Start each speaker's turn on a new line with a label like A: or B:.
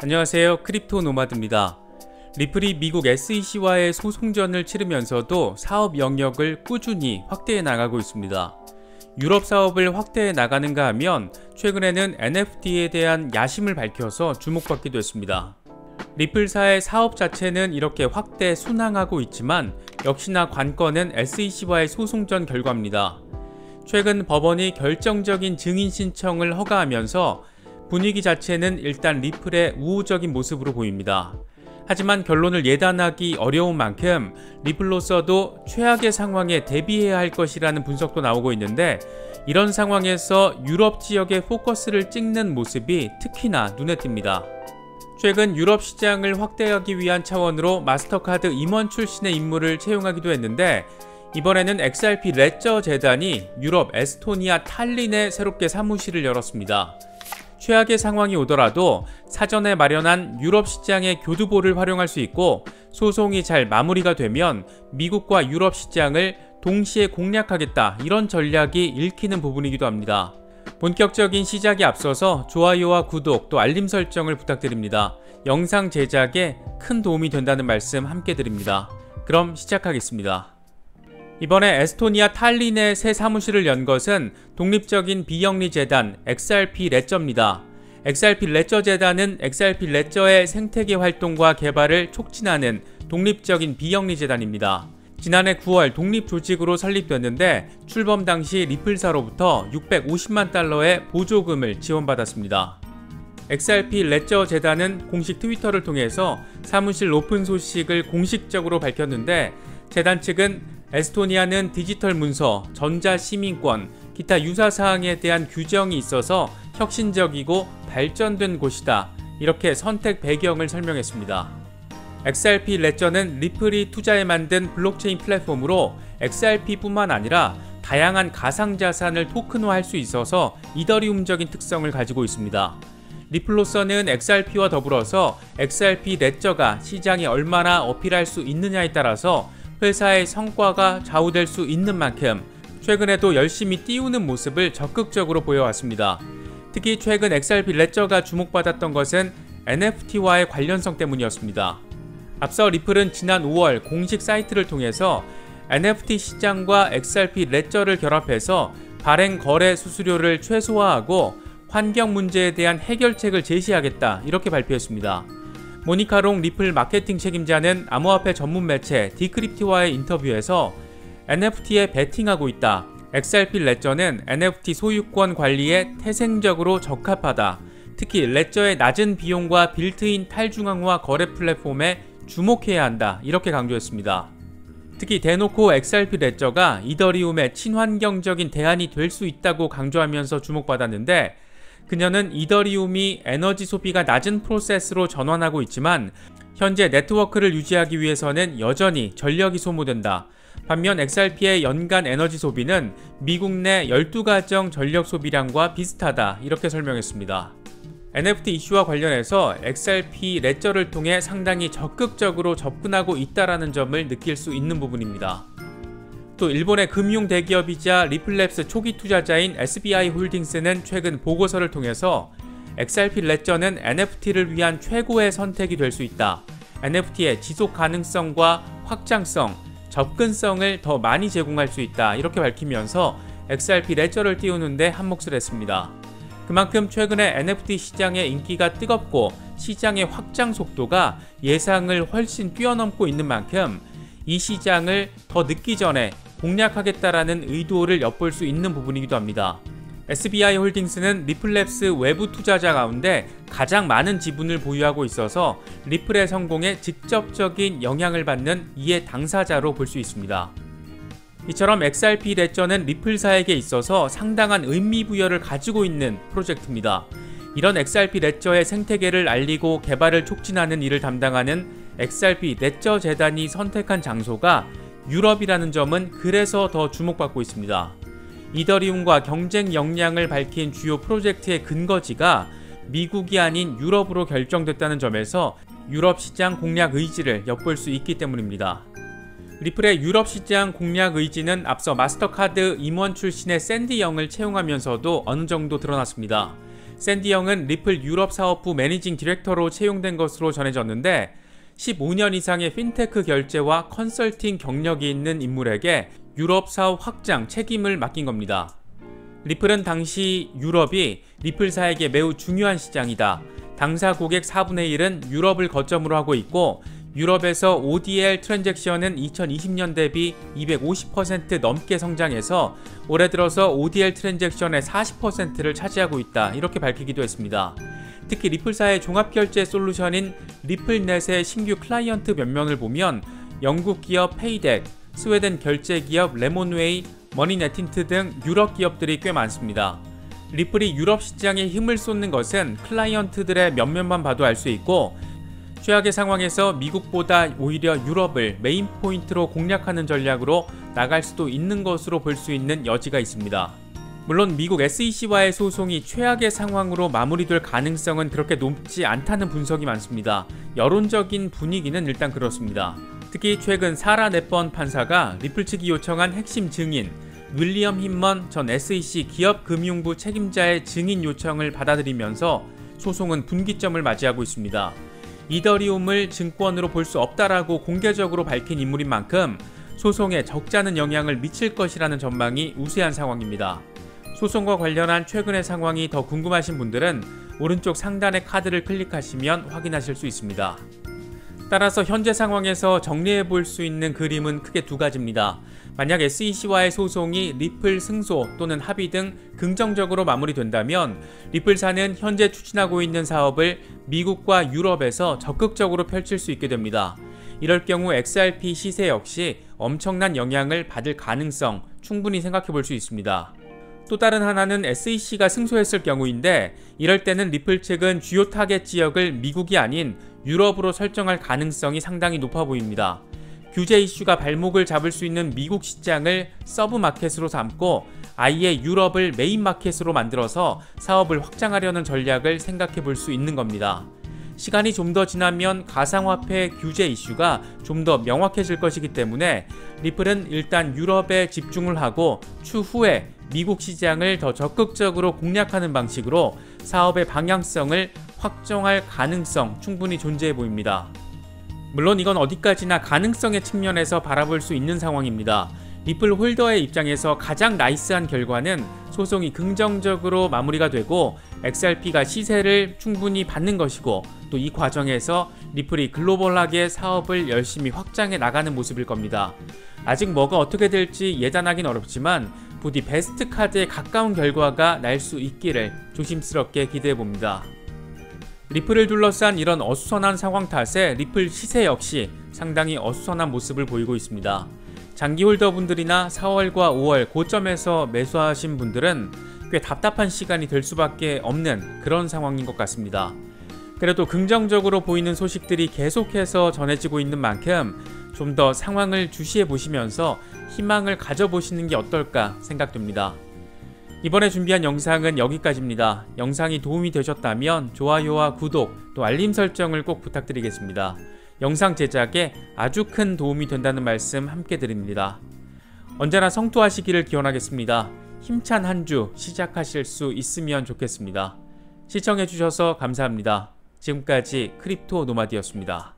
A: 안녕하세요 크립토 노마드입니다. 리플이 미국 SEC와의 소송전을 치르면서도 사업 영역을 꾸준히 확대해 나가고 있습니다. 유럽 사업을 확대해 나가는가 하면 최근에는 NFT에 대한 야심을 밝혀서 주목받기도 했습니다. 리플사의 사업 자체는 이렇게 확대 순항하고 있지만 역시나 관건은 SEC와의 소송전 결과입니다. 최근 법원이 결정적인 증인 신청을 허가하면서 분위기 자체는 일단 리플에 우호적인 모습으로 보입니다. 하지만 결론을 예단하기 어려운 만큼 리플로서도 최악의 상황에 대비해야 할 것이라는 분석도 나오고 있는데 이런 상황에서 유럽 지역에 포커스를 찍는 모습이 특히나 눈에 띕니다. 최근 유럽 시장을 확대하기 위한 차원으로 마스터카드 임원 출신의 인물을 채용하기도 했는데 이번에는 XRP 레저 재단이 유럽 에스토니아 탈린에 새롭게 사무실을 열었습니다. 최악의 상황이 오더라도 사전에 마련한 유럽 시장의 교두보를 활용할 수 있고 소송이 잘 마무리가 되면 미국과 유럽 시장을 동시에 공략하겠다 이런 전략이 읽히는 부분이기도 합니다. 본격적인 시작에 앞서서 좋아요와 구독 또 알림 설정을 부탁드립니다. 영상 제작에 큰 도움이 된다는 말씀 함께 드립니다. 그럼 시작하겠습니다. 이번에 에스토니아 탈린에 새 사무실을 연 것은 독립적인 비영리 재단 XRP 레저입니다. XRP 레저 재단은 XRP 레저의 생태계 활동과 개발을 촉진하는 독립적인 비영리 재단입니다. 지난해 9월 독립 조직으로 설립됐는데 출범 당시 리플사로부터 650만 달러의 보조금을 지원받았습니다. XRP 레저 재단은 공식 트위터를 통해서 사무실 오픈 소식을 공식적으로 밝혔는데 재단 측은 에스토니아는 디지털 문서, 전자 시민권, 기타 유사 사항에 대한 규정이 있어서 혁신적이고 발전된 곳이다. 이렇게 선택 배경을 설명했습니다. XRP 레저는 리플이 투자해 만든 블록체인 플랫폼으로 XRP뿐만 아니라 다양한 가상자산을 토큰화할 수 있어서 이더리움적인 특성을 가지고 있습니다. 리플로서는 XRP와 더불어서 XRP 레저가 시장에 얼마나 어필할 수 있느냐에 따라서 회사의 성과가 좌우될 수 있는 만큼 최근에도 열심히 띄우는 모습을 적극적으로 보여왔습니다. 특히 최근 XRP 레저가 주목받았던 것은 NFT와의 관련성 때문이었습니다. 앞서 리플은 지난 5월 공식 사이트를 통해서 NFT 시장과 XRP 레저를 결합해서 발행 거래 수수료를 최소화하고 환경 문제에 대한 해결책을 제시하겠다 이렇게 발표했습니다. 모니카 롱 리플 마케팅 책임자는 암호화폐 전문 매체 Decrypt와의 인터뷰에서 NFT에 베팅하고 있다. XRP 레저는 NFT 소유권 관리에 태생적으로 적합하다. 특히 레저의 낮은 비용과 빌트인 탈중앙화 거래 플랫폼에 주목해야 한다. 이렇게 강조했습니다. 특히 대놓고 XRP 레저가 이더리움의 친환경적인 대안이 될 수 있다고 강조하면서 주목받았는데 그녀는 이더리움이 에너지 소비가 낮은 프로세스로 전환하고 있지만 현재 네트워크를 유지하기 위해서는 여전히 전력이 소모된다. 반면 XRP의 연간 에너지 소비는 미국 내 12가정 전력 소비량과 비슷하다. 이렇게 설명했습니다. NFT 이슈와 관련해서 XRP 레저를 통해 상당히 적극적으로 접근하고 있다는 점을 느낄 수 있는 부분입니다. 또 일본의 금융 대기업이자 리플랩스 초기 투자자인 SBI 홀딩스는 최근 보고서를 통해서 XRP 레저는 NFT를 위한 최고의 선택이 될 수 있다. NFT의 지속 가능성과 확장성, 접근성을 더 많이 제공할 수 있다. 이렇게 밝히면서 XRP 레저를 띄우는데 한몫을 했습니다. 그만큼 최근에 NFT 시장의 인기가 뜨겁고 시장의 확장 속도가 예상을 훨씬 뛰어넘고 있는 만큼 이 시장을 더 늦기 전에 공략하겠다라는 의도를 엿볼 수 있는 부분이기도 합니다. SBI 홀딩스는 리플랩스 외부 투자자 가운데 가장 많은 지분을 보유하고 있어서 리플의 성공에 직접적인 영향을 받는 이해 당사자로 볼 수 있습니다. 이처럼 XRP 레저는 리플사에게 있어서 상당한 의미 부여를 가지고 있는 프로젝트입니다. 이런 XRP 레저의 생태계를 알리고 개발을 촉진하는 일을 담당하는 XRP 레저 재단이 선택한 장소가 유럽이라는 점은 그래서 더 주목받고 있습니다. 이더리움과 경쟁 역량을 밝힌 주요 프로젝트의 근거지가 미국이 아닌 유럽으로 결정됐다는 점에서 유럽 시장 공략 의지를 엿볼 수 있기 때문입니다. 리플의 유럽 시장 공략 의지는 앞서 마스터카드 임원 출신의 샌디 영을 채용하면서도 어느 정도 드러났습니다. 샌디 영은 리플 유럽 사업부 managing director로 채용된 것으로 전해졌는데 15년 이상의 핀테크 결제와 컨설팅 경력이 있는 인물에게 유럽 사업 확장 책임을 맡긴 겁니다. 리플은 당시 유럽이 리플사에게 매우 중요한 시장이다. 당사 고객 4분의 1은 유럽을 거점으로 하고 있고 유럽에서 ODL 트랜잭션은 2020년 대비 250% 넘게 성장해서 올해 들어서 ODL 트랜잭션의 40%를 차지하고 있다. 이렇게 밝히기도 했습니다. 특히 리플사의 종합결제 솔루션인 리플넷의 신규 클라이언트 면면을 보면 영국 기업 페이덱, 스웨덴 결제 기업 레몬웨이, 머니네틴트 등 유럽 기업들이 꽤 많습니다. 리플이 유럽 시장에 힘을 쏟는 것은 클라이언트들의 면면만 봐도 알 수 있고 최악의 상황에서 미국보다 오히려 유럽을 main point로 공략하는 전략으로 나갈 수도 있는 것으로 볼 수 있는 여지가 있습니다. 물론 미국 SEC와의 소송이 최악의 상황으로 마무리될 가능성은 그렇게 높지 않다는 분석이 많습니다. 여론적인 분위기는 일단 그렇습니다. 특히 최근 사라 네번 판사가 리플 측이 요청한 핵심 증인 윌리엄 힘먼 전 SEC 기업금융부 책임자의 증인 요청을 받아들이면서 소송은 분기점을 맞이하고 있습니다. 이더리움을 증권으로 볼 수 없다라고 공개적으로 밝힌 인물인 만큼 소송에 적잖은 영향을 미칠 것이라는 전망이 우세한 상황입니다. 소송과 관련한 최근의 상황이 더 궁금하신 분들은 오른쪽 상단의 카드를 클릭하시면 확인하실 수 있습니다. 따라서 현재 상황에서 정리해 볼 수 있는 그림은 크게 두 가지입니다. 만약 SEC와의 소송이 리플 승소 또는 합의 등 긍정적으로 마무리된다면 리플사는 현재 추진하고 있는 사업을 미국과 유럽에서 적극적으로 펼칠 수 있게 됩니다. 이럴 경우 XRP 시세 역시 엄청난 영향을 받을 가능성 충분히 생각해 볼 수 있습니다. 또 다른 하나는 SEC가 승소했을 경우인데 이럴 때는 리플 측은 주요 타겟 지역을 미국이 아닌 유럽으로 설정할 가능성이 상당히 높아 보입니다. 규제 이슈가 발목을 잡을 수 있는 미국 시장을 sub market으로 삼고 아예 유럽을 main market으로 만들어서 사업을 확장하려는 전략을 생각해 볼 수 있는 겁니다. 시간이 좀 더 지나면 가상화폐 규제 이슈가 좀 더 명확해질 것이기 때문에 리플은 일단 유럽에 집중을 하고 추후에 미국 시장을 더 적극적으로 공략하는 방식으로 사업의 방향성을 확정할 가능성 충분히 존재해 보입니다. 물론 이건 어디까지나 가능성의 측면에서 바라볼 수 있는 상황입니다. 리플 holder의 입장에서 가장 nice한 결과는 소송이 긍정적으로 마무리가 되고 XRP가 시세를 충분히 받는 것이고 또 이 과정에서 리플이 글로벌하게 사업을 열심히 확장해 나가는 모습일 겁니다. 아직 뭐가 어떻게 될지 예단하긴 어렵지만 부디 best card에 가까운 결과가 날 수 있기를 조심스럽게 기대해 봅니다. 리플을 둘러싼 이런 어수선한 상황 탓에 리플 시세 역시 상당히 어수선한 모습을 보이고 있습니다. 장기 holder분들이나 4월과 5월 고점에서 매수하신 분들은 꽤 답답한 시간이 될 수밖에 없는 그런 상황인 것 같습니다. 그래도 긍정적으로 보이는 소식들이 계속해서 전해지고 있는 만큼 좀 더 상황을 주시해 보시면서 희망을 가져보시는 게 어떨까 생각됩니다. 이번에 준비한 영상은 여기까지입니다. 영상이 도움이 되셨다면 좋아요와 구독 또 알림 설정을 꼭 부탁드리겠습니다. 영상 제작에 아주 큰 도움이 된다는 말씀 함께 드립니다. 언제나 성투하시기를 기원하겠습니다. 힘찬 한 주 시작하실 수 있으면 좋겠습니다. 시청해주셔서 감사합니다. 지금까지 크립토노마드였습니다.